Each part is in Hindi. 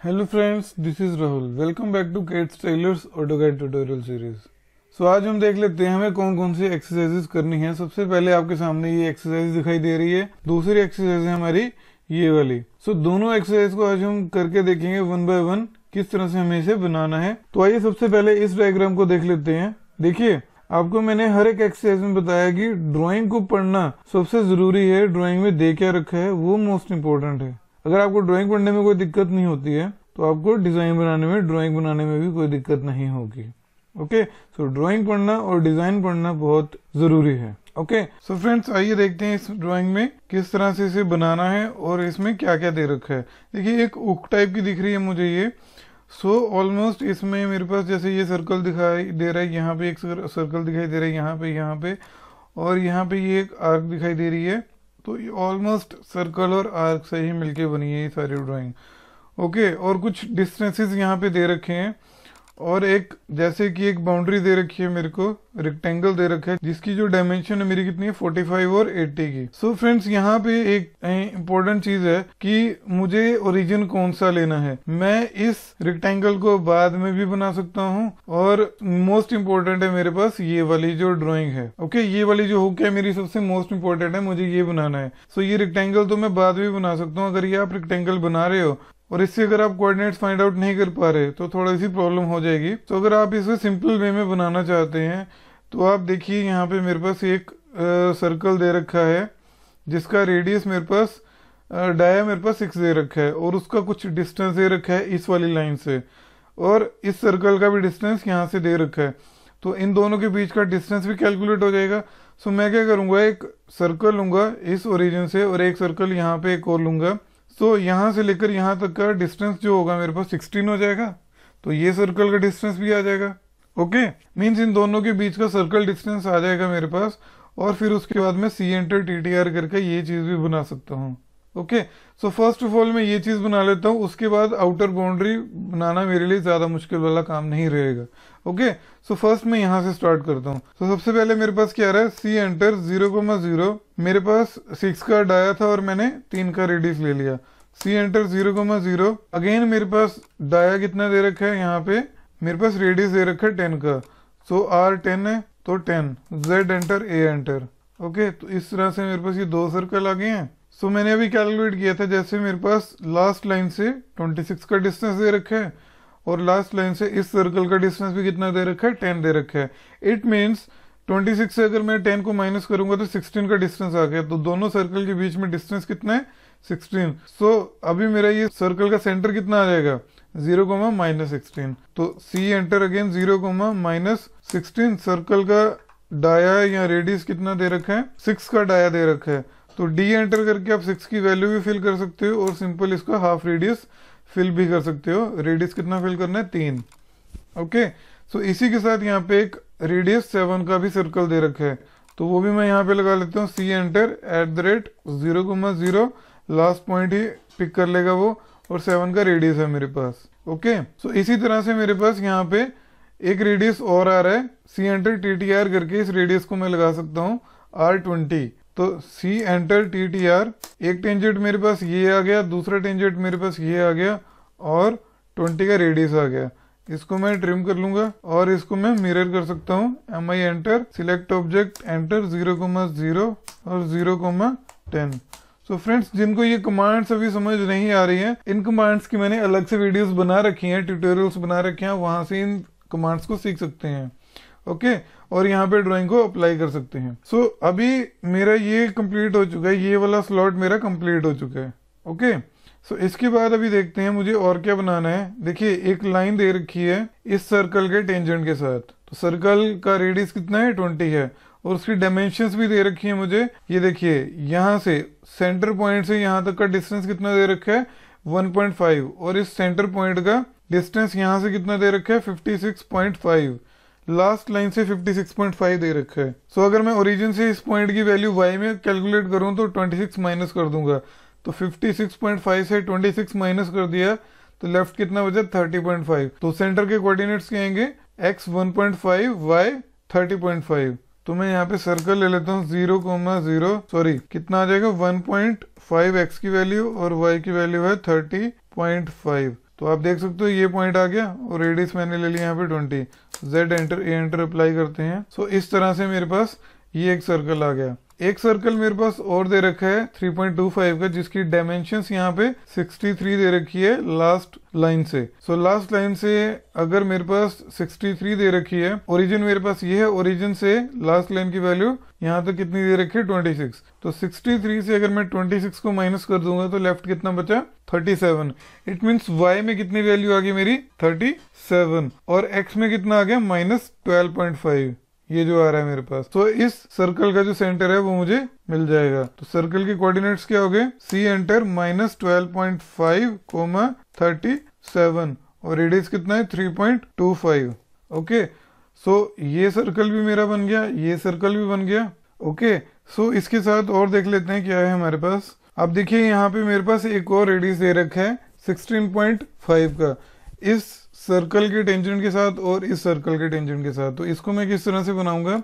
Hello friends this is Rahul welcome back to CAD Stylers AutoCAD tutorial series so आज हम देख लेते हैं हमें कौन कौन सी एक्सरसाइजेस करनी है। सबसे पहले आपके सामने ये एक्सरसाइज दिखाई दे रही है। दूसरी एक्सरसाइज है हमारी ये वाली। सो so, दोनों एक्सरसाइज को आज हम करके देखेंगे वन बाय वन किस तरह से हमें इसे बनाना है। तो आइए सबसे पहले इस डायग्राम को देख लेते हैं। देखिए आपको मैंने हर एक एक्सरसाइज में बताया कि ड्राइंग को पढ़ना सबसे ज़रूरी है। ड्राइंग में दे क्या रखा है वो मोस्ट इम्पोर्टेंट है। अगर आपको ड्राइंग पढ़ने में कोई दिक्कत नहीं होती है तो आपको डिज़ाइन बनाने में ड्राइंग बनाने में भी कोई दिक्कत नहीं होगी। ओके सो ड्राइंग पढ़ना और डिज़ाइन पढ़ना बहुत ज़रूरी है। ओके सो फ्रेंड्स आइए देखते हैं इस ड्राइंग में किस तरह से इसे बनाना है और इसमें क्या क्या दे रखा है। देखिए एक उक टाइप की दिख रही है मुझे ये। सो so, ऑलमोस्ट इसमें मेरे पास जैसे ये सर्कल दिखाई दे रहा है यहाँ पे एक सर्कल दिखाई दे रहा है यहाँ पे यहाँ पे और यहाँ पे ये एक आर्क दिखाई दे रही है। तो ये ऑलमोस्ट सर्कल और आर्क से ही मिलके बनी है ये सारी ड्राइंग ओके और कुछ डिस्टेंसेस यहाँ पे दे रखे हैं। और एक जैसे कि एक बाउंड्री दे रखी है मेरे को रेक्टेंगल दे रखा है जिसकी जो डायमेंशन है मेरी कितनी है? 45 और 80 की। सो so फ्रेंड्स यहाँ पे एक इम्पोर्टेंट चीज़ है कि मुझे ओरिजिन कौन सा लेना है? मैं इस रेक्टेंगल को बाद में भी बना सकता हूँ और मोस्ट इम्पोर्टेंट है मेरे पास ये वाली जो ड्रॉइंग है। ओके okay, ये वाली जो हुक है मेरी सबसे मोस्ट इम्पोर्टेंट है मुझे ये बनाना है। सो so ये रेक्टेंगल तो मैं बाद में बना सकता हूँ अगर ये आप रेक्टेंगल बना रहे हो और इससे अगर आप कोऑर्डिनेट्स फाइंड आउट नहीं कर पा रहे तो थोड़ा सी प्रॉब्लम हो जाएगी। तो अगर आप इसे सिंपल वे में बनाना चाहते हैं तो आप देखिए यहाँ पे मेरे पास एक सर्कल दे रखा है, जिसका रेडियस मेरे पास डाया मेरे पास सिक्स दे रखा है, और उसका कुछ डिस्टेंस दे रखा है इस वाली लाइन से। और इस सर्कल का भी डिस्टेंस यहाँ से दे रखा है। तो इन दोनों के बीच का डिस्टेंस भी कैलकुलेट हो जाएगा। सो मैं क्या करूँगा, एक सर्कल लूँगा इस ओरिजिन से, और एक सर्कल यहाँ पे एक और लूँगा। तो यहाँ से लेकर यहाँ तक का डिस्टेंस जो होगा मेरे पास 16 हो जाएगा। तो ये सर्कल का डिस्टेंस भी आ जाएगा। ओके मीन्स इन दोनों के बीच का सर्कल डिस्टेंस आ जाएगा मेरे पास। और फिर उसके बाद में C enter T T R करके ये चीज़ भी बना सकता हूँ। Okay so first of all मैं ये चीज़ बना लेता हूँ उसके बाद आउटर बाउंड्री बनाना मेरे लिए ज़्यादा मुश्किल वाला काम नहीं रहेगा। ओके सो फ़र्स्ट मैं यहाँ से स्टार्ट करता हूँ। तो so, सबसे पहले मेरे पास क्या रहा है? C enter zero comma zero मेरे पास सिक्स का डाया था और मैंने तीन का रेडियस ले लिया। C enter zero comma zero again मेरे पास डाया कितना दे रखा है? यहाँ पे मेरे पास रेडियस दे रखा है टेन का। सो आर टेन है तो ten Z enter A enter okay तो इस तरह से मेरे पास ये दो सर्कल आ गए हैं। सो मैंने अभी कैलकुलेट किया था जैसे मेरे पास लास्ट लाइन से 26 का डिस्टेंस दे रखा है और लास्ट लाइन से इस सर्कल का डिस्टेंस भी कितना दे रखा है? 10 दे रखा है। इट मीन्स 26 से अगर मैं 10 को माइनस करूँगा तो 16 का डिस्टेंस आ गया। तो दोनों सर्कल के बीच में डिस्टेंस कितना है? 16 सो so, अभी मेरा ये सर्कल का सेंटर कितना आ जाएगा? ज़ीरो कोमा माइनस सिक्सटीन तो C enter again zero comma minus sixteen circle का डाया या रेडियस कितना दे रखा है? सिक्स का डाया दे रखा है। तो डी एंटर करके आप सिक्स की वैल्यू भी फिल कर सकते हो और सिंपल इसका हाफ़ रेडियस फिल भी कर सकते हो। रेडियस कितना फिल करना है? तीन। ओके सो इसी के साथ यहाँ पे एक रेडियस सेवन का भी सर्कल दे रखा है। तो वो भी मैं यहाँ पे लगा लेता हूँ। C enter at the rate zero comma zero last point he pick कर लेगा वो और सेवन का रेडियस है मेरे पास। ओके सो इसी तरह से मेरे पास यहाँ पे एक रेडियस और आ रहा है। C enter T T R करके इस रेडियस को मैं लगा सकता हूँ। आर ट्वेंटी तो C enter T T R एक टेंजेंट मेरे पास ये आ गया, दूसरा टेंजेंट मेरे पास ये आ गया, और ट्वेंटी का रेडियस आ गया। इसको मैं ट्रिम कर लूँगा, और इसको मैं मिरर कर सकता हूँ। M I enter select object enter zero comma zero और zero comma ten so friends जिनको ये कमांड्स अभी समझ नहीं आ रही हैं, इन कमांड्स की मैंने अलग से वीडियोस बना रखी हैं ट्यूटोरियल्स बना रखे हैं वहाँ से इन कमांड्स को सीख सकते हैं। ओके और यहाँ पे ड्राइंग को अप्लाई कर सकते हैं। सो so, अभी मेरा ये कंप्लीट हो चुका है ये वाला स्लॉट मेरा कंप्लीट हो चुका है ओके सो so, इसके बाद अभी देखते हैं मुझे और क्या बनाना है। देखिए एक लाइन दे रखी है इस सर्कल के टेंजेंट के साथ। तो सर्कल का रेडियस कितना है? ट्वेंटी है। और उसकी डायमेंशन भी दे रखी है मुझे। ये देखिए यहाँ से सेंटर पॉइंट से यहाँ तक का डिस्टेंस कितना दे रखा है? 1.5 और इस सेंटर पॉइंट का डिस्टेंस यहाँ से कितना दे रखा है? 56.5 लास्ट लाइन से 56.5 दे रखा है। सो so, अगर मैं ओरिजिन से इस पॉइंट की वैल्यू वाई में कैलकुलेट करूँ तो 26 माइनस कर दूँगा। तो 56.5 से 26 माइनस कर दिया तो लेफ़्ट कितना बचा? 30.5 तो सेंटर के कोऑर्डिनेट्स क्या आएँगे? x 1.5 y 30.5 तो मैं यहाँ पे सर्कल ले लेता हूँ ज़ीरो कोमा ज़ीरो सॉरी कितना आ जाएगा? 1.5 एक्स की वैल्यू और वाई की वैल्यू है 30.5 तो आप देख सकते हो ये पॉइंट आ गया और रेडियस मैंने ले लिया यहाँ पे twenty Z enter A enter apply करते हैं। सो so, इस तरह से मेरे पास ये एक सर्कल आ गया। एक सर्कल मेरे पास और दे रखा है 3.25 का, जिसकी डायमेंशन यहाँ पे 63 दे रखी है लास्ट लाइन से। सो लास्ट लाइन से अगर मेरे पास 63 दे रखी है ओरिजिन मेरे पास ये है ओरिजिन से लास्ट लाइन की वैल्यू यहाँ तक कितनी दे रखी है? 26 तो 63 से अगर मैं 26 को माइनस कर दूँगा तो लेफ़्ट कितना बचा? 37 इट मीन्स y में कितनी वैल्यू आ गई मेरी? 37 और x में कितना आ गया? माइनस ट्वेल्व ये जो आ रहा है मेरे पास। तो इस सर्कल का जो सेंटर है, वो मुझे मिल जाएगा। तो सर्कल के कोऑर्डिनेट्स क्या हो गए? C enter minus twelve point five comma thirty seven और रेडियस कितना है? Three point two five okay so ये सर्कल भी मेरा बन गया, ये सर्कल भी बन गया। ओके सो इसके साथ और देख लेते हैं क्या है हमारे पास। अब देखिए, यहाँ पे मेरे पास एक और रेडियस दे रखा है 16.5 का। इस सर्कल के टेंजेंट के साथ और इस सर्कल के टेंजेंट के साथ। तो इसको मैं किस तरह से बनाऊँगा?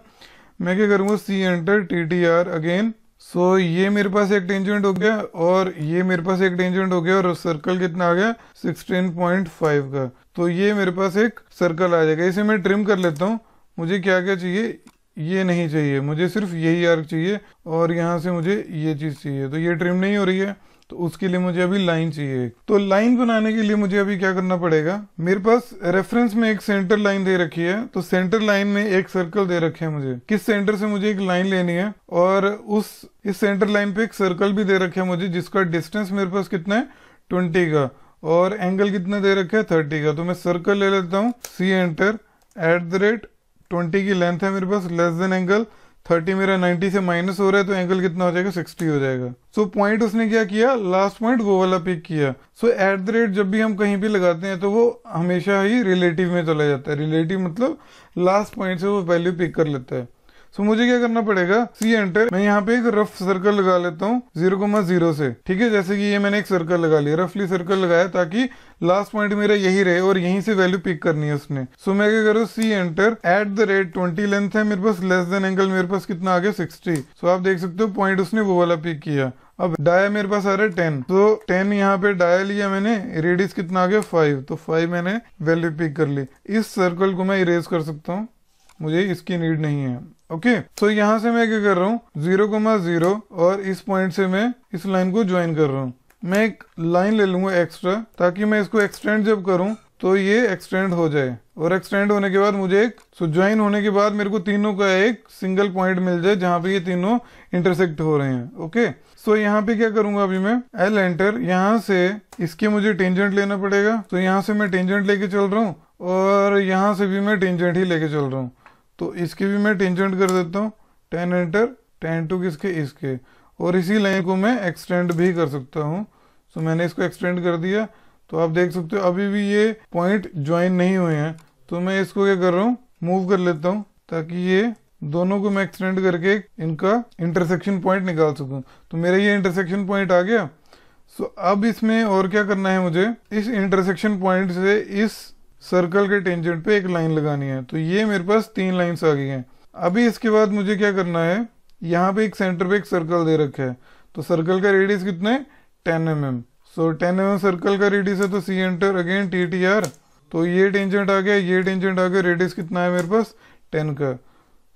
मैं क्या करूँगा? C enter T T R again so ये मेरे पास एक टेंजेंट हो गया और ये मेरे पास एक टेंजेंट हो गया और सर्कल कितना आ गया? 16.5 का। तो ये मेरे पास एक सर्कल आ जाएगा। इसे मैं ट्रिम कर लेता हूँ। मुझे क्या क्या चाहिए? ये नहीं चाहिए। मुझे सिर्फ़ यही आर्क चाहिए और यहाँ से मुझे ये चीज़ चाहिए। तो ये ट्रिम नहीं हो रही है। तो उसके लिए मुझे अभी लाइन चाहिए तो लाइन बनाने के लिए मुझे अभी क्या करना पड़ेगा? मेरे पास रेफरेंस में एक सेंटर लाइन दे रखी है। तो सेंटर लाइन में एक सर्कल दे रखे है मुझे। किस सेंटर से मुझे एक लाइन लेनी है? और उस, इस सेंटर लाइन पे एक सर्कल भी दे रखे है मुझे, जिसका डिस्टेंस मेरे पास कितना है? ट्वेंटी का। और एंगल कितना दे रखा है? थर्टी का। तो मैं सर्कल ले लेता हूँ। C enter at the rate twenty की लेंथ है मेरे पास लेस देन एंगल थर्टी मेरा नाइन्टी से माइनस हो रहा है तो एंगल कितना हो जाएगा? सिक्सटी हो जाएगा। सो so, पॉइंट उसने क्या किया? लास्ट पॉइंट वो वाला पिक किया। सो एट द रेट जब भी हम कहीं भी लगाते हैं तो वो हमेशा ही रिलेटिव में चला जाता है। रिलेटिव मतलब लास्ट पॉइंट से वो वैल्यू पिक कर लेता है। सो मुझे क्या करना पड़ेगा? सी एंटर मैं यहाँ पे एक रफ सर्कल लगा लेता हूँ ज़ीरो कोमा ज़ीरो से। ठीक है? जैसे कि ये मैंने एक सर्कल लगा लिया। रफली सर्कल लगाया ताकि लास्ट पॉइंट मेरा यही रहे और यहीं से वैल्यू पिक करनी है उसने। सो मैं क्या करूँ C enter at the rate twenty length है, मेरे पास लेस देन एंगल मेरे पास कितना आ गया सिक्सटी सो आप देख सकते हो पॉइंट उसने वो वाला पिक किया। अब डाया मेरे पास आ रहा है टेन तो टेन यहाँ पे डाया लिया मैंने। रेडियस कितना आ गया? फाइव तो फाइव मैंने वैल्यू पिक कर ली। इस सर्कल को मैं इरेज कर सकता हूँ। मुझे इसकी नीड नहीं है। ओके तो यहाँ से मैं क्या कर रहा हूँ? ज़ीरो कोमा ज़ीरो और इस पॉइंट से मैं इस लाइन को ज्वाइन कर रहा हूँ। मैं एक लाइन ले लूँगा एक्स्ट्रा ताकि मैं इसको एक्सटेंड जब करूँ तो ये एक्सटेंड हो जाए। और एक्सटेंड होने के बाद मुझे एक सो ज्वाइन होने के बाद मेरे को तीनों का एक सिंगल पॉइंट मिल जाए जहाँ पे ये तीनों इंटरसेक्ट हो रहे हैं। ओके सो यहाँ पे क्या करूँगा अभी मैं? एल एंटर यहाँ से इसके मुझे टेंजेंट लेना पड़ेगा। तो यहाँ से मैं टेंजेंट लेके चल रहा हूँ और यहाँ से भी मैं टेंजेंट ही लेके चल रहा हूँ। तो इसके भी मैं टेंजेंट कर देता हूँ। टेन एंटर टेन टू किसके? इसके। और इसी लाइन को मैं एक्सटेंड भी कर सकता हूँ। सो मैंने इसको एक्सटेंड कर दिया। तो आप देख सकते हो, अभी भी ये पॉइंट ज्वाइन नहीं हुए हैं। तो मैं इसको क्या कर रहा हूँ? मूव कर लेता हूँ, ताकि ये दोनों को मैं एक्सटेंड करके इनका इंटरसेक्शन पॉइंट निकाल सकूँ। तो मेरा ये इंटरसेक्शन पॉइंट आ गया। सो अब इसमें और क्या करना है मुझे? इस इंटरसेक्शन पॉइंट से इस सर्कल के टेंजेंट पे एक लाइन लगानी है। तो ये मेरे पास तीन लाइन्स आ गई हैं। अभी इसके बाद मुझे क्या करना है? यहाँ पे एक सेंटर पे एक सर्कल दे रखा है। तो सर्कल का रेडियस कितना है? Ten M M. So ten M circle का रेडियस है तो C enter again T T R. तो ये टेंजेंट आ गया, ये टेंजेंट आ गया, रेडियस कितना है मेरे पास? टेन का।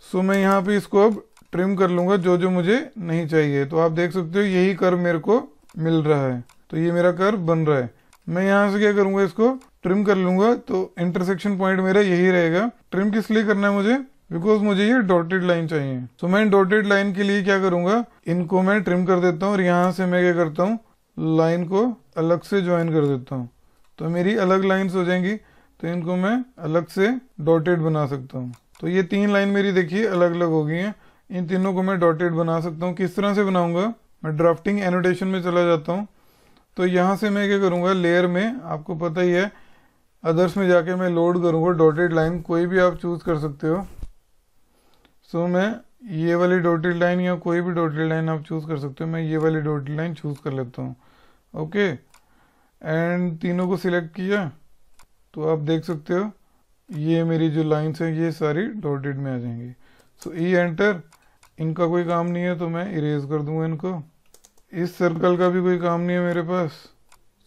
सो मैं यहाँ पे इसको अब ट्रिम कर लूँगा जो जो मुझे नहीं चाहिए। तो आप देख सकते हो यही कर्व मेरे को मिल रहा है। तो ये मेरा कर्व बन रहा है। मैं यहाँ से क्या करूँगा इसको? ट्रिम कर लूँगा तो इंटरसेक्शन पॉइंट मेरा यही रहेगा। ट्रिम किस लिए करना है मुझे? बिकॉज़ मुझे ये डॉटेड लाइन चाहिए। तो मैं डॉटेड लाइन के लिए क्या करूँगा? इनको मैं ट्रिम कर देता हूँ और यहाँ से मैं क्या करता हूँ? लाइन को अलग से ज्वाइन कर देता हूँ। तो मेरी अलग लाइन्स हो जाएँगी तो इनको मैं अलग से डॉटेड बना सकता हूँ। तो ये तीन लाइन मेरी देखिए अलग अलग हो गई हैं। इन तीनों को मैं डॉटेड बना सकता हूँ। किस तरह से बनाऊँगा? मैं ड्राफ्टिंग एनोटेशन में चला जाता हूँ। तो यहाँ से मैं क्या करूँगा? लेयर में, आपको पता ही है अदर्स में जाके मैं लोड करूँगा डॉटेड लाइन कोई भी आप चूज़ कर सकते हो। सो so, मैं ये वाली डॉटेड लाइन या कोई भी डॉटेड लाइन आप चूज़ कर सकते हो। मैं ये वाली डॉटेड लाइन चूज़ कर लेता हूँ। ओके एंड तीनों को सिलेक्ट किया तो आप देख सकते हो ये मेरी जो लाइन्स हैं ये सारी डॉटेड में आ जाएँगी। सो ई एंटर इनका कोई काम नहीं है तो मैं इरेज कर दूँगा इनको। इस सर्कल का भी कोई काम नहीं है मेरे पास।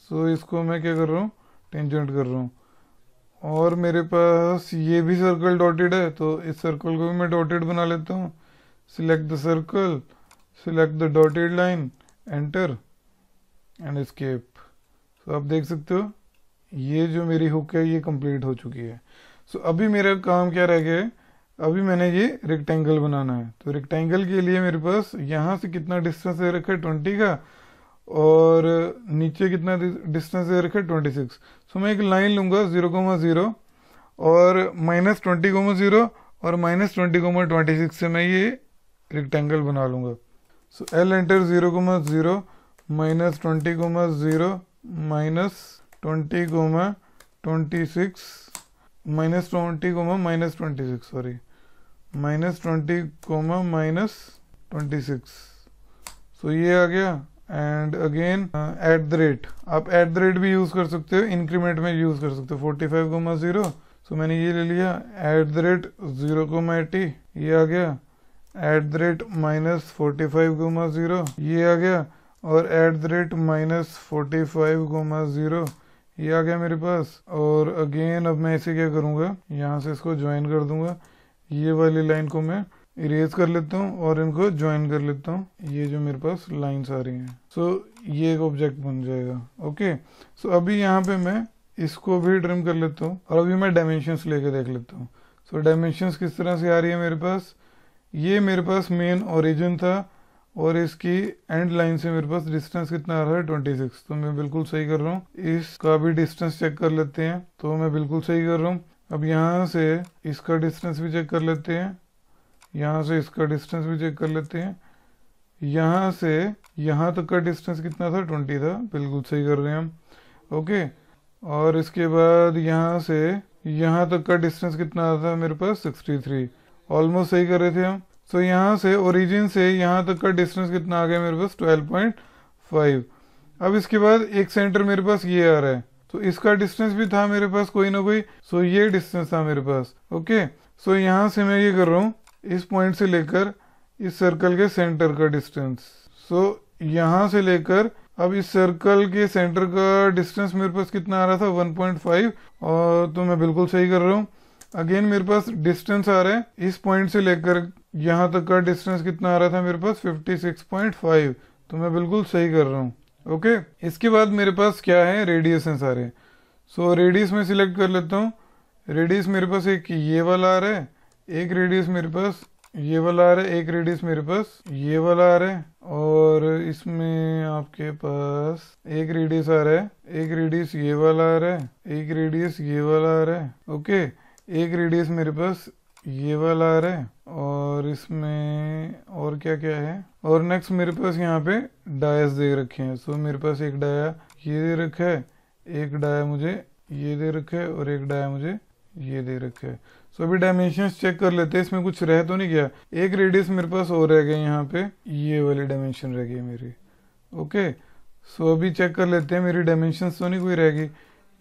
सो so, इसको मैं क्या कर रहा हूँ टेंजेंट कर रहा हूँ। और मेरे पास ये भी सर्कल डॉटेड है तो इस सर्कल को भी मैं डॉटेड बना लेता हूँ। Select the circle select the dotted line enter and escape तो आप देख सकते हो ये जो मेरी हुक है ये कंप्लीट हो चुकी है। सो so, अभी मेरा काम क्या रह गया है? अभी मैंने ये रेक्टेंगल बनाना है। तो रेक्टेंगल के लिए मेरे पास यहाँ से कितना डिस्टेंस दे रखा है? ट्वेंटी का। और नीचे कितना डिस्टेंस दे रखा है ट्वेंटी सिक्स सो मैं एक लाइन लूँगा ज़ीरो कोमा ज़ीरो और माइनस ट्वेंटी कोमा ज़ीरो और minus twenty comma twenty six से मैं ये रेक्टेंगल बना लूँगा. So L enter zero comma zero minus twenty comma zero minus twenty comma twenty six minus twenty comma minus twenty six sorry minus twenty comma minus twenty six so ये आ गया. And again at the rate आप एट द रेट भी यूज़ कर सकते हो इंक्रीमेंट में यूज़ कर सकते हो. Forty five comma zero so मैंने ये ले लिया at the rate zero comma eighty ये आ गया. At the rate minus forty five comma zero ये आ गया. और at the rate minus forty five comma zero ये आ गया मेरे पास. और अगेन अब मैं इसे क्या करूँगा? यहाँ से इसको ज्वाइन कर दूँगा. ये वाली लाइन को मैं इरेज कर लेता हूँ और इनको ज्वाइन कर लेता हूँ। ये जो मेरे पास लाइंस आ रही हैं। सो so, ये एक ऑब्जेक्ट बन जाएगा। ओके सो so, अभी यहाँ पे मैं इसको भी ट्रिम कर लेता हूँ और अभी मैं डायमेंशंस लेके देख लेता हूँ। सो so, डायमेंशंस किस तरह से आ रही है मेरे पास? ये मेरे पास मेन ओरिजिन था और इसकी एंड लाइन से मेरे पास डिस्टेंस कितना आ रहा है? ट्वेंटी सिक्स तो मैं बिल्कुल सही कर रहा हूँ। इसका भी डिस्टेंस चेक कर लेते हैं। तो मैं बिल्कुल सही कर रहा हूँ। अब यहाँ से इसका डिस्टेंस भी चेक कर लेते हैं। यहाँ से इसका डिस्टेंस भी चेक कर लेते हैं। यहाँ से यहाँ तक का डिस्टेंस कितना था? ट्वेंटी था। बिल्कुल सही कर रहे हैं हम। ओके और इसके बाद यहाँ से यहाँ तक का डिस्टेंस कितना था मेरे पास? सिक्सटी थ्री ऑलमोस्ट सही कर रहे थे हम। सो so, यहाँ से ओरिजिन से यहाँ तक का डिस्टेंस कितना आ गया मेरे पास? ट्वेल्व पॉइंट फाइव अब इसके बाद एक सेंटर मेरे पास ये आ रहा है। तो इसका डिस्टेंस भी था मेरे पास कोई ना कोई। सो so, ये डिस्टेंस था मेरे पास। ओके सो so, यहाँ से मैं ये कर रहा हूँ। इस पॉइंट से लेकर इस सर्कल के सेंटर का डिस्टेंस। सो so, यहाँ से लेकर अब इस सर्कल के सेंटर का डिस्टेंस मेरे पास कितना आ रहा था? 1.5 और तो मैं बिल्कुल सही कर रहा हूँ। अगेन मेरे पास डिस्टेंस आ रहा है। इस पॉइंट से लेकर यहाँ तक का डिस्टेंस कितना आ रहा था मेरे पास? 56.5 तो मैं बिल्कुल सही कर रहा हूँ। ओके इसके बाद मेरे पास क्या है? रेडियस है सारे सो so, रेडियस में सिलेक्ट कर लेता हूँ। रेडियस मेरे पास एक ये वाला आ रहा है। एक रेडियस मेरे पास, ये वाला आ रहा है, एक रेडियस मेरे पास, ये वाला आ रहा है, और इसमें आपके पास एक रेडियस आ रहा है, एक रेडियस ये वाला आ रहा है, एक रेडियस ये वाला आ रहा है ओके एक रेडियस मेरे पास ये वाला आ रहा है, और इसमें और क्या क्या है? और नेक्स्ट मेरे पास यहाँ पे डायस दे रखे हैं सो मेरे पास एक डाया ये दे रखा है, एक डाया मुझे ये दे रखा है, और एक डाया मुझे ये दे रखा है। सो अभी डायमेंशन चेक कर लेते हैं, इसमें कुछ रह तो नहीं गया। एक रेडियस मेरे पास और रह गया यहाँ पे, ये वाली डायमेंशन रह गई मेरी। ओके सो अभी चेक कर लेते हैं, मेरी डायमेंशन तो नहीं कोई रह गई।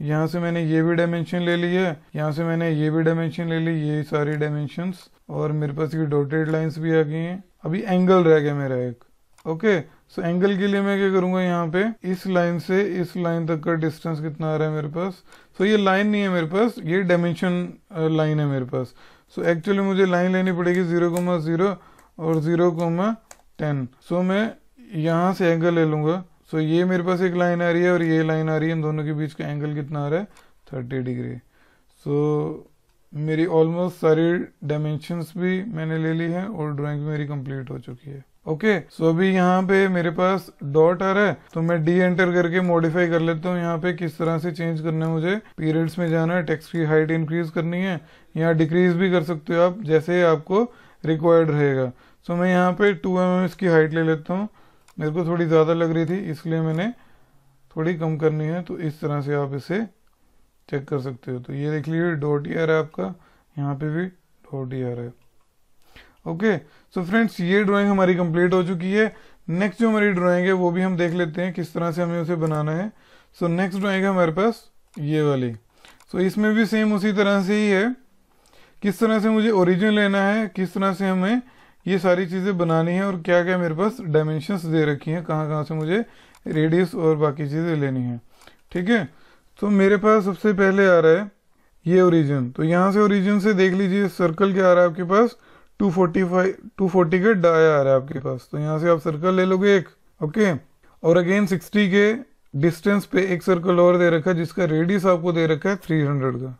यहाँ से मैंने ये भी डायमेंशन ले ली है, यहाँ से मैंने ये भी डायमेंशन ले ली, ये सारी डायमेंशंस और मेरे पास ये डॉटेड लाइंस भी आ गई हैं। अभी एंगल रह गया मेरा एक। ओके सो एंगल के लिए मैं क्या करूँगा यहाँ पे? इस लाइन से इस लाइन तक का डिस्टेंस कितना आ रहा है मेरे पास? सो so, ये लाइन नहीं है मेरे पास ये डायमेंशन लाइन है मेरे पास। सो so, एक्चुअली मुझे लाइन लेनी पड़ेगी ज़ीरो कोमा ज़ीरो और ज़ीरो कोमा टेन सो मैं यहाँ से एंगल ले लूँगा। सो so, ये मेरे पास एक लाइन आ रही है और ये लाइन आ रही है। इन दोनों के बीच का एंगल कितना आ रहा है? थर्टी डिग्री सो मेरी ऑलमोस्ट सारी डायमेंशंस भी मैंने ले ली है और ड्राइंग मेरी कंप्लीट हो चुकी है। ओके okay, सो so अभी यहाँ पे मेरे पास डॉट आ रहा है तो मैं डी एंटर करके मॉडिफाई कर लेता हूँ। यहाँ पे किस तरह से चेंज करना है मुझे? पीरियड्स में जाना है टेक्स्ट की हाइट इंक्रीज करनी है यहाँ डिक्रीज भी कर सकते हो आप जैसे आपको रिक्वायर्ड रहेगा। सो so मैं यहाँ पे टू एम इसकी हाइट ले लेता हूँ। मेरे को थोड़ी ज़्यादा लग रही थी इसलिए मैंने थोड़ी कम करनी है तो इस तरह से आप इसे चेक कर सकते हो। तो ये देख लीजिए डॉट ई आ रहा है आपका यहाँ पे भी डॉट ई आ रहा है। ओके सो फ्रेंड्स ये ड्राइंग हमारी कंप्लीट हो चुकी है। नेक्स्ट जो हमारी ड्राइंग है वो भी हम देख लेते हैं किस तरह से हमें उसे बनाना है। सो नेक्स्ट ड्राइंग है हमारे पास ये वाली। सो so, इसमें भी सेम उसी तरह से ही है। किस तरह से मुझे ओरिजिन लेना है किस तरह से हमें ये सारी चीज़ें बनानी है और क्या क्या मेरे पास डायमेंशंस दे रखी हैं कहाँ कहाँ से मुझे रेडियस और बाकी चीज़ें लेनी है। ठीक है? तो मेरे पास सबसे पहले आ रहा है ये ओरिजिन तो यहाँ से ओरिजिन से देख लीजिए सर्कल क्या आ रहा है आपके पास? 245 240 का डाया आ रहा है आपके पास। तो यहाँ से आप सर्कल ले लोगे एक ओके और अगेन 60 के डिस्टेंस पे एक सर्कल और दे रखा है, जिसका रेडियस आपको दे रखा है 300 का।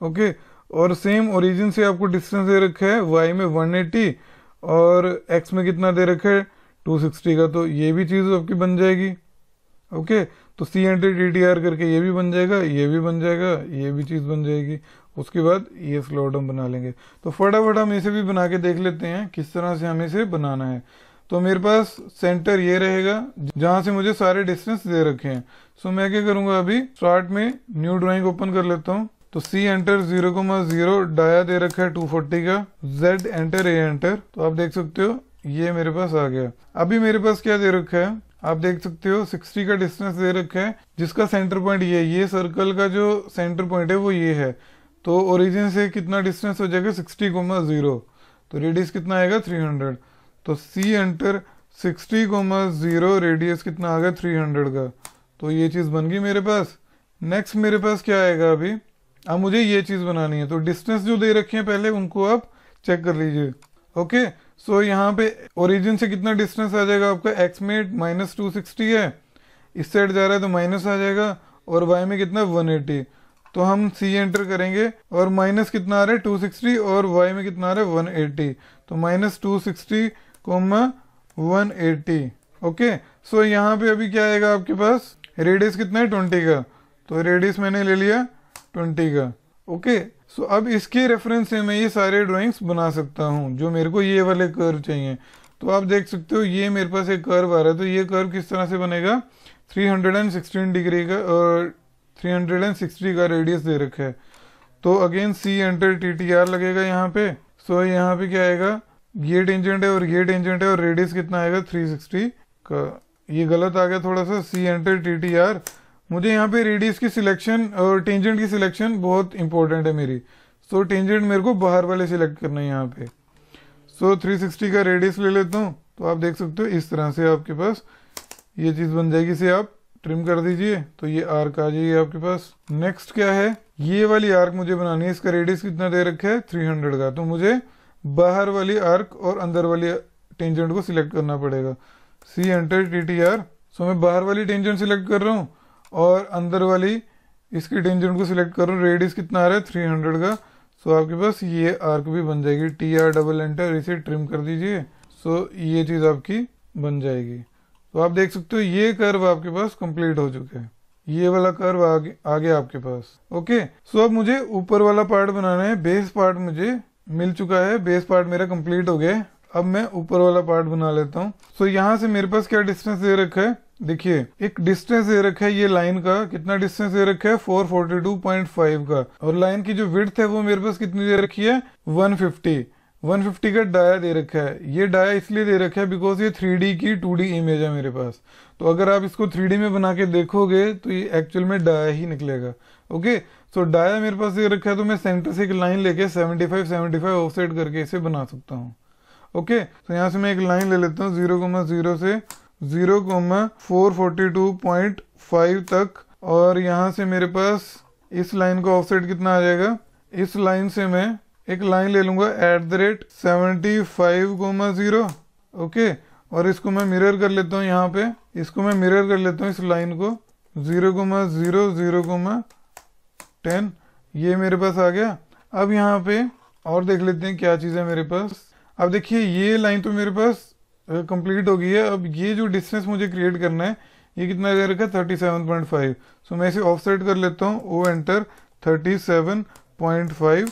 ओके और सेम ओरिजिन से आपको डिस्टेंस दे रखा है वाई में 180 और एक्स में कितना दे रखा है 260 का। तो ये भी चीज़ आपकी बन जाएगी। ओके तो C enter T T R करके ये भी बन जाएगा, ये भी बन जाएगा, ये भी चीज़ बन जाएगी। उसके बाद ये स्लॉट हम बना लेंगे। तो फटाफट हम इसे भी बना के देख लेते हैं किस तरह से हमें इसे बनाना है। तो मेरे पास सेंटर ये रहेगा, जहाँ से मुझे सारे डिस्टेंस दे रखे हैं। सो मैं क्या करूँगा अभी? स्टार्ट में न्यू ड्राइंग ओपन कर लेता हूँ। तो C enter zero comma zero dia दे रखा है टू फोर्टी का। जेड एंटर ए एंटर तो आप देख सकते हो, ये मेरे पास आ गया। अभी मेरे पास क्या दे रखा है? आप देख सकते हो 60 का डिस्टेंस दे रखा है, जिसका सेंटर पॉइंट ये ये सर्कल का जो सेंटर पॉइंट है, वो ये है। तो ओरिजिन से कितना डिस्टेंस हो जाएगा? 60 कोमा ज़ीरो तो रेडियस कितना आएगा? 300 तो C enter 60 comma zero radius कितना आ गया? 300 का. तो ये चीज़ बन गई मेरे पास. नेक्स्ट मेरे पास क्या आएगा अभी? अब मुझे ये चीज़ बनानी है. तो डिस्टेंस जो दे रखे हैं पहले, उनको आप चेक कर लीजिए. ओके सो यहाँ पे ओरिजिन से कितना डिस्टेंस आ जाएगा आपका? एक्स में माइनस टू सिक्सटी है. इस साइड जा रहा है तो माइनस आ जाएगा. और वाई में कितना? वन एटी तो हम सी एंटर करेंगे और माइनस कितना आ रहा है? टू सिक्सटी और वाई में कितना आ रहा है? वन एटी तो minus two sixty one eighty okay so यहाँ पे अभी क्या आएगा आपके पास? रेडियस कितना है? ट्वेंटी का. तो रेडियस मैंने ले लिया ट्वेंटी का. ओके सो अब इसके रेफरेंस से मैं ये सारे ड्राइंग्स बना सकता हूँ, जो मेरे को ये वाले कर्व चाहिए। तो आप देख सकते हो, ये मेरे पास एक कर्व आ रहा है। तो ये कर्व किस तरह से बनेगा? 316 डिग्री का और 360 का रेडियस दे रखा है। तो again C enter T T R लगेगा यहाँ पे। सो so, यहाँ पे क्या आएगा? ये टेंजेंट है और ये टेंजेंट है और रेडियस कितना आएगा? 360 का। ये गलत आ गया थोड़ा सा। C enter T T R मुझे यहाँ पे रेडियस की सिलेक्शन और टेंजेंट की सिलेक्शन बहुत इंपॉर्टेंट है मेरी। सो so, टेंजेंट मेरे को बाहर वाले सिलेक्ट करना है यहाँ पे। सो so, 360 का रेडियस ले लेता हूँ। तो आप देख सकते हो इस तरह से आपके पास ये चीज़ बन जाएगी। इसे आप ट्रिम कर दीजिए तो ये आर्क आ जाइए आपके पास। नेक्स्ट क्या है? ये वाली आर्क मुझे बनानी है, इसका रेडियस कितना दे रखा है? 300 का। तो मुझे बाहर वाली आर्क और अंदर वाली टेंजेंट को सिलेक्ट करना पड़ेगा। C enter T T R so मैं बाहर वाली टेंजेंट सिलेक्ट कर रहा हूँ और अंदर वाली इसकी टेंजेंट को सिलेक्ट कर रहा हूँ। रेडियस कितना आ रहा है? थ्री हंड्रेड का। सो आपके पास ये आर्क भी बन जाएगी। टी आर डबल एंटर इसे ट्रिम कर दीजिए। सो ये चीज़ आपकी बन जाएगी। तो आप देख सकते हो ये कर्व आपके पास कंप्लीट हो चुके हैं। ये वाला कर्व आ, गया आपके पास। ओके सो अब मुझे ऊपर वाला पार्ट बनाना है। बेस पार्ट मुझे मिल चुका है। बेस पार्ट मेरा कंप्लीट हो गया अब मैं ऊपर वाला पार्ट बना लेता हूँ। सो so, यहाँ से मेरे पास क्या डिस्टेंस दे रखा है? देखिए एक डिस्टेंस दे रखा है ये लाइन का। कितना डिस्टेंस दे रखा है? 442.5 का। और लाइन की जो विड्थ है वो मेरे पास कितनी दे रखी है? 150 150 का डाया दे रखा है। ये डाया इसलिए दे रखा है बिकॉज़ ये 3D की 2D इमेज है मेरे पास। तो अगर आप इसको 3D में बना के देखोगे तो ये एक्चुअल में डाया ही निकलेगा। ओके सो डाया मेरे पास दे रखा है तो मैं सेंटर से एक लाइन लेके 75 75 ऑफसेट करके इसे बना सकता हूँ। ओके तो यहाँ से मैं एक लाइन ले लेता हूँ ज़ीरो से ज़ीरो तक। और यहाँ से मेरे पास इस लाइन का ऑफसेट कितना आ जाएगा? इस लाइन से मैं एक लाइन ले लूँगा at the rate seventy five comma zero okay और इसको मैं मिरर कर लेता हूँ यहाँ पे। इसको मैं मिरर कर लेता हूँ इस लाइन को zero comma zero zero comma ten ये मेरे पास आ गया। अब यहाँ पे और देख लेते हैं क्या चीज़ है मेरे पास। अब देखिए, ये लाइन तो मेरे पास कंप्लीट हो गई है। अब ये जो डिस्टेंस मुझे क्रिएट करना है, ये कितना दे रखा है? Thirty seven point five so मैं इसे ऑफसेट कर लेता हूँ। O enter thirty seven point five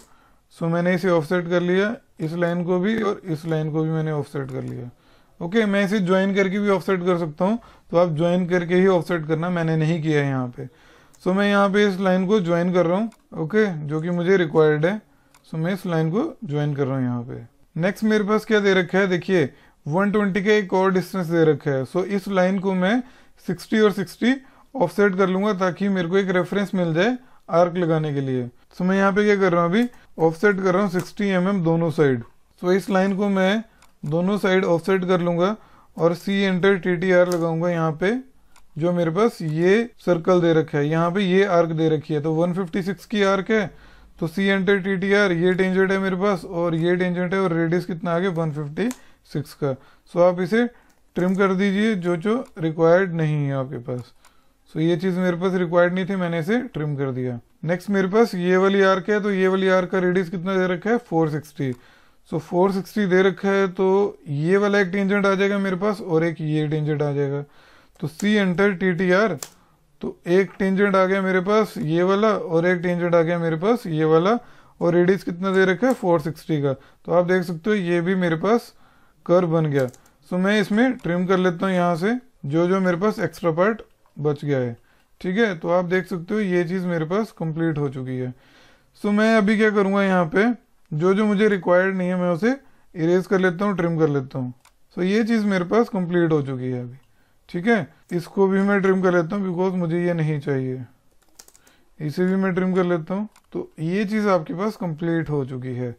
so so, मैंने इसे ऑफसेट कर लिया इस लाइन को भी और इस लाइन को भी मैंने ऑफसेट कर लिया। ओके okay, मैं इसे ज्वाइन करके भी ऑफसेट कर सकता हूँ। तो आप ज्वाइन करके ही ऑफसेट करना मैंने नहीं किया है यहाँ पे। सो so, मैं यहाँ पे इस लाइन को ज्वाइन कर रहा हूँ। ओके okay, जो कि मुझे रिक्वायर्ड है। सो so, मैं इस लाइन को ज्वाइन कर रहा हूँ यहाँ पे। नेक्स्ट मेरे पास क्या दे रखा है? देखिए 120 का एक और डिस्टेंस दे रखा है। सो so, इस लाइन को मैं 60 और 60 ऑफसेट कर लूँगा ताकि मेरे को एक रेफरेंस मिल जाए आर्क लगाने के लिए। सो so, मैं यहाँ पे क्या कर रहा हूँ अभी? ऑफसेट कर रहा हूँ 60 एम दोनों साइड। सो इस लाइन को मैं दोनों साइड ऑफसेट कर लूँगा और C enter T T R लगाऊँगा यहाँ पे, जो मेरे पास ये सर्कल दे रखा है। यहाँ पे ये आर्क दे रखी है तो 156 की आर्क है तो C enter T T R ये टेंजेंट है मेरे पास और ये टेंजेंट है और रेडियस कितना आ गया 156 का। सो आप इसे ट्रिम कर दीजिए जो जो रिक्वायर्ड नहीं है आपके पास। सो ये चीज़ मेरे पास रिक्वायर्ड नहीं थी मैंने इसे ट्रिम कर दिया। नेक्स्ट मेरे पास ये वाली आर्क है तो ये वाली आर्क का रेडियस कितना दे रखा है? 460 सो so, 460 दे रखा है तो ये वाला एक टेंजेंट आ जाएगा मेरे पास और एक ये टेंजेंट आ जाएगा। तो C enter T T R तो एक टेंजेंट आ गया मेरे पास ये वाला और एक टेंजेंट आ गया मेरे पास ये वाला और रेडियस कितना दे रखा है? 460 का। तो आप देख सकते हो ये भी मेरे पास कर बन गया। सो मैं इसमें ट्रिम कर लेता हूँ यहाँ से जो जो मेरे पास एक्स्ट्रा पार्ट बच गया है। ठीक है तो आप देख सकते हो, ये चीज़ मेरे पास कंप्लीट हो चुकी है। सो मैं अभी क्या करूँगा यहाँ पे? जो जो मुझे रिक्वायर्ड नहीं है, मैं उसे इरेज कर लेता हूँ ट्रिम कर लेता हूँ। सो ये चीज़ मेरे पास कंप्लीट हो चुकी है अभी। ठीक है? इसको भी मैं ट्रिम कर लेता हूँ बिकॉज़ मुझे ये नहीं चाहिए। इसे भी मैं ट्रिम कर लेता हूँ। तो ये चीज़ आपके पास कंप्लीट हो चुकी है।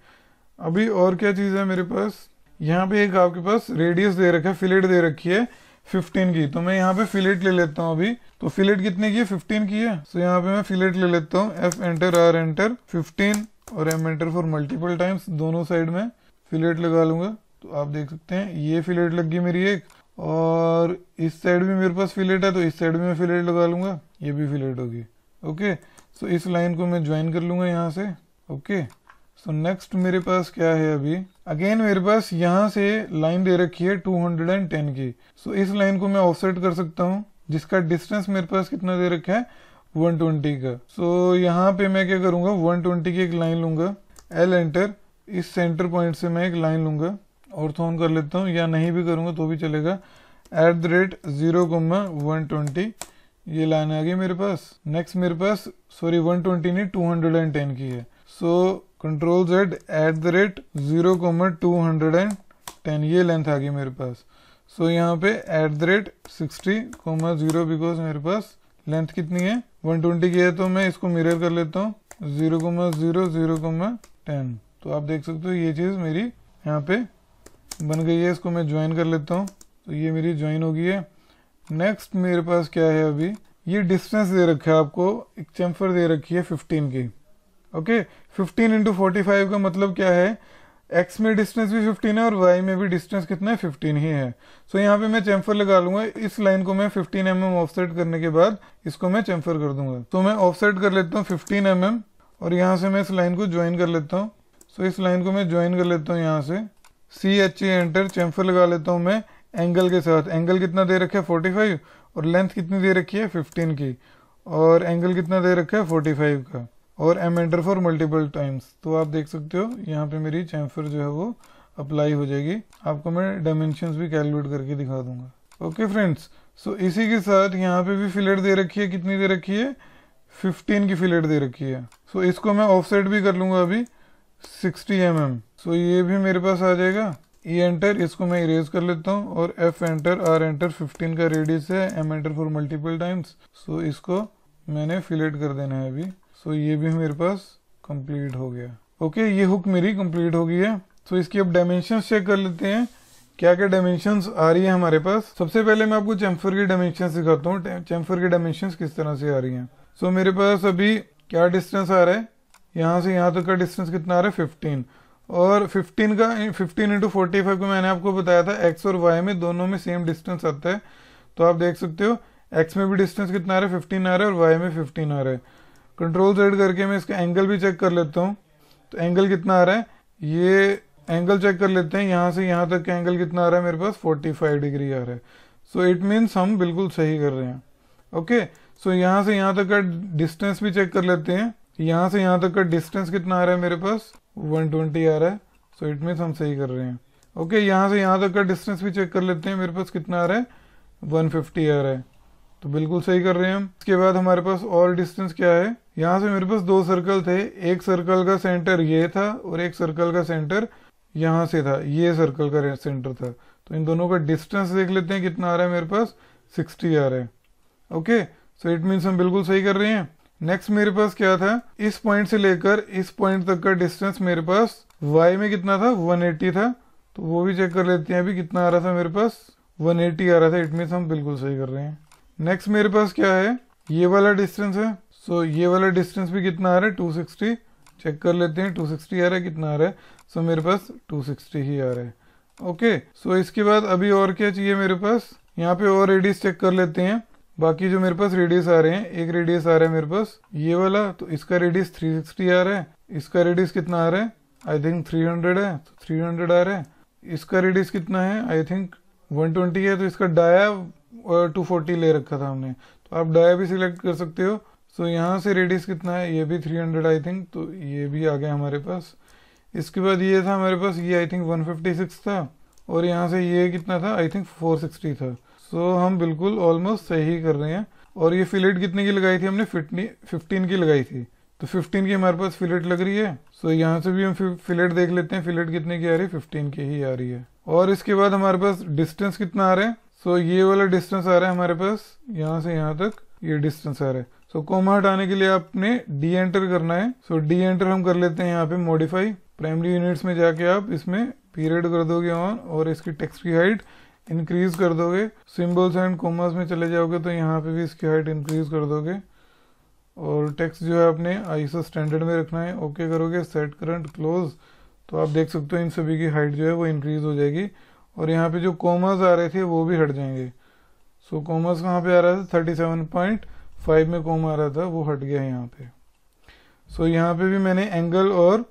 अभी और क्या चीज़ है मेरे पास? यहाँ पे एक आपके पास रेडियस दे रखा है फिलेट दे रखी है। 15 की। तो मैं यहाँ पे फिलेट ले लेता हूँ अभी। तो फिलेट कितने की है? 15 की है। तो यहाँ पे मैं फिलेट ले लेता हूँ। एफ़ एंटर आर एंटर 15 और M enter for multiple times दोनों साइड में फिलेट लगा लूँगा। तो आप देख सकते हैं, ये फिलेट लग गई मेरी एक। और इस साइड भी मेरे पास फिलेट है तो इस साइड भी मैं फिलेट लगा लूँगा। ये भी फिलेट होगी। ओके सो इस लाइन को मैं ज्वाइन कर लूँगा यहाँ से। ओके सो so, नेक्स्ट मेरे पास क्या है अभी? अगेन मेरे पास यहाँ से लाइन दे रखी है 210 की। सो so, इस लाइन को मैं ऑफसेट कर सकता हूँ जिसका डिस्टेंस मेरे पास कितना दे रखा है? 120 का। सो so, यहाँ पे मैं क्या करूँगा? 120 की एक लाइन लूँगा। एल एंटर इस सेंटर पॉइंट से मैं एक लाइन लूँगा। ऑर्थोन कर लेता हूँ या नहीं भी करूँगा तो भी चलेगा। At the rate zero comma one twenty ये लाइन आ गई मेरे पास। नेक्स्ट मेरे पास सॉरी वन ट्वेंटी नहीं टू हंड्रेड एंड टेन की है। So control Z at the rate zero comma two hundred and ten ये लेंथ आ गई मेरे पास। सो so, यहाँ पे at the rate sixty comma zero because मेरे पास लेंथ कितनी है? वन ट्वेंटी की है तो मैं इसको मिरर कर लेता हूँ। Zero comma zero zero comma ten तो आप देख सकते हो ये चीज़ मेरी यहाँ पे बन गई है। इसको मैं ज्वाइन कर लेता हूँ। तो ये मेरी ज्वाइन हो गई है। नेक्स्ट मेरे पास क्या है अभी? ये डिस्टेंस दे रखा है आपको। एक चैम्फर दे रखी है 15 की। ओके? 15 इंटू फोर्टी फाइव का मतलब क्या है? एक्स में डिस्टेंस भी 15 है और वाई में भी डिस्टेंस कितना है? 15 ही है। सो so, यहाँ पे मैं चैम्फर लगा लूँगा। इस लाइन को मैं 15 एम एम ऑफसेट करने के बाद इसको मैं चैम्फर कर दूँगा। तो so, मैं ऑफसेट कर लेता हूँ 15 एम एम और यहाँ से मैं इस लाइन को ज्वाइन कर लेता हूँ। सो so, इस लाइन को मैं ज्वाइन कर लेता हूँ यहाँ से। C H E enter chamfer लगा लेता हूँ मैं एंगल के साथ। एंगल कितना दे रखा है? 45 और लेंथ कितनी दे रखी है? 15 की। और एंगल कितना दे रखा है? 45 का। और M enter for multiple times तो आप देख सकते हो यहाँ पे मेरी चैम्फर जो है वो अप्लाई हो जाएगी। आपको मैं डायमेंशन भी कैलकुलेट करके दिखा दूँगा। ओके फ्रेंड्स सो इसी के साथ यहाँ पे भी फिलेट दे रखी है। कितनी दे रखी है? 15 की फिलेट दे रखी है। सो so, इसको मैं ऑफसेट भी कर लूँगा अभी। 60 एम mm. सो ये भी मेरे पास आ जाएगा। ई एंटर इसको मैं इरेज कर लेता हूँ और एफ़ एंटर आर एंटर 15 का रेडियस है M enter for multiple times so इसको मैंने फिलेट कर देना है अभी। सो ये भी मेरे पास कंप्लीट हो गया। ओके ये हुक मेरी कंप्लीट हो गई है। सो इसकी अब डायमेंशन चेक कर लेते हैं। क्या क्या डायमेंशन आ रही है हमारे पास? सबसे पहले मैं आपको चैम्फर की डायमेंशन दिखाता हूँ। चैम्फर की डायमेंशन किस तरह से आ रही हैं। सो so, मेरे पास अभी क्या डिस्टेंस आ रहा है? यहाँ से यहाँ तक का डिस्टेंस कितना आ रहा है? फिफ्टीन और 15 का 15 इंटू फोर्टी फाइव को मैंने आपको बताया था एक्स और वाई में दोनों में सेम डिस्टेंस आता है। तो आप देख सकते हो एक्स में भी डिस्टेंस कितना आ रहा है? 15 आ रहा है और वाई में 15 आ रहा है। कंट्रोल जेड करके मैं इसका एंगल भी चेक कर लेता हूँ। तो एंगल कितना आ रहा है? ये एंगल चेक कर लेते हैं। यहाँ से यहाँ तक का एंगल कितना आ रहा है मेरे पास? 45 डिग्री आ रहा है। सो इट मीन्स हम बिल्कुल सही कर रहे हैं। ओके सो यहाँ से यहाँ तक का डिस्टेंस भी चेक कर लेते हैं। यहाँ से यहाँ तक का डिस्टेंस कितना आ रहा है मेरे पास? 120 आ रहा है। सो इट मीन्स हम सही कर रहे हैं। ओके okay, यहाँ से यहाँ तक का डिस्टेंस भी चेक कर लेते हैं। मेरे पास कितना आ रहा है? 150 आ रहा है। तो बिल्कुल सही कर रहे हैं हम। इसके बाद हमारे पास और डिस्टेंस क्या है? यहाँ से मेरे पास दो सर्कल थे। एक सर्कल का सेंटर ये था और एक सर्कल का सेंटर यहाँ से था। ये सर्कल का सेंटर था। तो इन दोनों का डिस्टेंस देख लेते हैं कितना आ रहा है मेरे पास। सिक्सटी आ रहा है। ओके सो इट मीन्स हम बिल्कुल सही कर रहे हैं। नेक्स्ट मेरे पास क्या था? इस पॉइंट से लेकर इस पॉइंट तक का डिस्टेंस मेरे पास y में कितना था? 180 था। तो वो भी चेक कर लेते हैं अभी कितना आ रहा था मेरे पास। 180 आ रहा था। इट मीन्स हम बिल्कुल सही कर रहे हैं। नेक्स्ट मेरे पास क्या है? ये वाला डिस्टेंस है। सो so, ये वाला डिस्टेंस भी कितना आ रहा है? 260 चेक कर लेते हैं 260 आ रहा है कितना आ रहा है? सो so, मेरे पास 260 ही आ रहा है। ओके सो इसके बाद अभी और क्या चाहिए मेरे पास? यहाँ पे और रेडियस चेक कर लेते हैं। बाकी जो मेरे पास रेडियस आ रहे हैं एक रेडियस आ रहा है मेरे पास। ये वाला तो इसका रेडियस 360 आ रहा है। इसका रेडियस कितना आ रहा है? आई थिंक 300 है। तो 300 आ रहा है। इसका रेडियस कितना है? आई थिंक 120 है। तो इसका डाया टू फोर्टी ले रखा था हमने। तो आप डाया भी सिलेक्ट कर सकते हो। सो so, यहाँ से रेडियस कितना है? ये भी 300 आई थिंक तो ये भी आ गया हमारे पास। इसके बाद ये था हमारे पास ये आई थिंक 156 था। और यहाँ से ये कितना था? आई थिंक 460 था। सो so, हम बिल्कुल ऑलमोस्ट सही कर रहे हैं। और ये फिलेट कितने की लगाई थी हमने? फिफ्टीन की लगाई थी। तो 15 की हमारे पास फिलेट लग रही है। सो so, यहाँ से भी हम फिलेट देख लेते हैं। फिलेट कितने की आ रही है? फिफ्टीन की ही आ रही है। और इसके बाद हमारे पास डिस्टेंस कितना आ रहा है? सो so, ये वाला डिस्टेंस आ रहा है हमारे पास यहाँ से यहाँ तक ये डिस्टेंस आ रहा है। सो so, कोमा हटाने के लिए आपने डी एंटर करना है। सो so, डी एंटर हम कर लेते हैं यहाँ पे मॉडिफाई प्राइमरी यूनिट्स में जाके आप इसमें पीरियड कर दोगे ऑन और इसकी टेक्स्ट की हाइट इंक्रीज कर दोगे। सिंबल्स एंड कोमास में चले जाओगे तो यहाँ पे भी इसकी हाइट इंक्रीज कर दोगे। और टेक्स्ट जो है आपने आईसो स्टैंडर्ड में रखना है। ओके करोगे सेट करंट क्लोज तो आप देख सकते हो इन सभी की हाइट जो है वो इंक्रीज हो जाएगी। और यहाँ पे जो कॉमर्स आ रहे थे वो भी हट जाएँगे। सो कॉमर्स कहाँ पे आ रहा था? थर्टी सेवन पॉइंट फाइव में कॉम आ रहा था वो हट गया है यहाँ पे। सो so, यहाँ पे भी मैंने एंगल और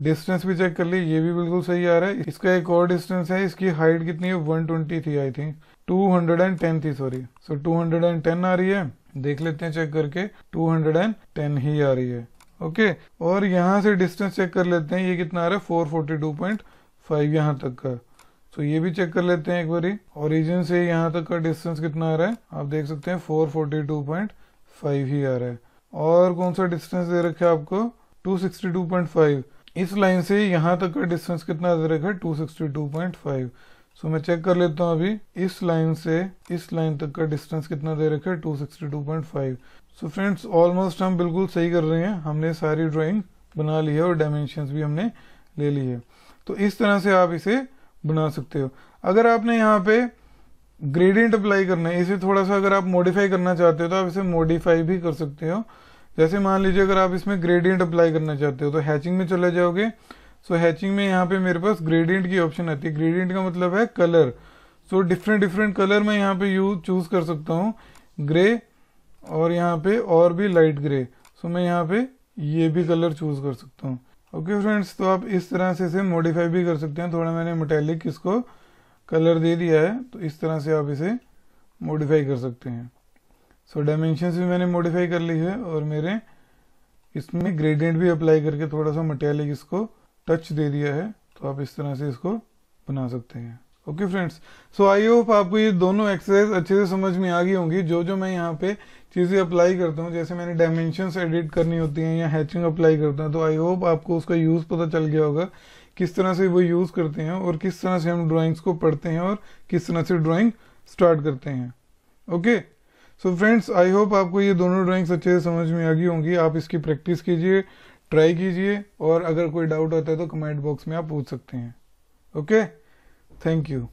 डिस्टेंस भी चेक कर ली ये भी बिल्कुल सही आ रहा है। इसका एक और डिस्टेंस है इसकी हाइट कितनी है? 120 थी आई थिंक 210 थी सॉरी सो so, 210 आ रही है देख लेते हैं चेक करके। 210 ही आ रही है ओके और यहाँ से डिस्टेंस चेक कर लेते हैं ये कितना आ रहा है? 442.5 यहाँ तक का। तो ये भी चेक कर लेते हैं एक बारी। ओरिजिन से यहाँ तक का डिस्टेंस कितना आ रहा है? आप देख सकते हैं 442.5 ही आ रहा है। और कौन सा डिस्टेंस दे रखा है आपको? 262.5 इस लाइन से यहाँ तक का डिस्टेंस कितना दे रखा है? 262.5 सो मैं चेक कर लेता हूँ अभी। इस लाइन से, इस लाइन तक का डिस्टेंस कितना दे रखा है? 262.5 सो फ्रेंड्स ऑलमोस्ट हम बिल्कुल सही कर रहे हैं। हमने सारी ड्राइंग बना ली है और डायमेंशन भी हमने ले ली है। तो इस तरह से आप इसे बना सकते हो। अगर आपने यहाँ पे ग्रेडियंट अप्लाई करना है इसे थोड़ा सा अगर आप मॉडिफाई करना चाहते हो तो आप इसे मॉडिफाई भी कर सकते हो। जैसे मान लीजिए अगर आप इसमें ग्रेडियंट अप्लाई करना चाहते हो तो हैचिंग में चले जाओगे। सो हैचिंग में यहाँ पे मेरे पास ग्रेडियंट की ऑप्शन आती है। ग्रेडियंट का मतलब है colour so different different colour मैं यहाँ पे यू चूज़ कर सकता हूँ। ग्रे और यहाँ पे और भी लाइट ग्रे सो so, मैं यहाँ पे ये भी कलर चूज़ कर सकता हूँ। ओके फ्रेंड्स तो आप इस तरह से इसे मॉडिफाई भी कर सकते हैं। थोड़ा मैंने मेटेलिक इसको कलर दे दिया है तो इस तरह से आप इसे मॉडिफाई कर सकते हैं। सो so, डायमेंशन भी मैंने मॉडिफाई कर ली है और मेरे इसमें ग्रेडियंट भी अप्लाई करके थोड़ा सा मटेलिक इसको टच दे दिया है तो आप इस तरह से इसको बना सकते हैं। Okay friends so I hope आपको ये दोनों एक्सरसाइज अच्छे से समझ में आ गई होंगी। जो जो मैं यहाँ पे चीज़ें अप्लाई करता हूँ, जैसे मैंने डायमेंशन एडिट करनी होती हैं या हैचिंग अप्लाई करता हूँ तो आई होप आपको उसका यूज़ पता चल गया होगा किस तरह से वो यूज़ करते हैं और किस तरह से हम ड्राइंग्स को पढ़ते हैं और किस तरह से ड्राइंग स्टार्ट करते हैं। Okay so friends I hope आपको ये दोनों ड्राइंग्स अच्छे से समझ में आ गई होंगी। आप इसकी प्रैक्टिस कीजिए ट्राई कीजिए और अगर कोई डाउट आता है तो कमेंट बॉक्स में आप पूछ सकते हैं। Okay thank you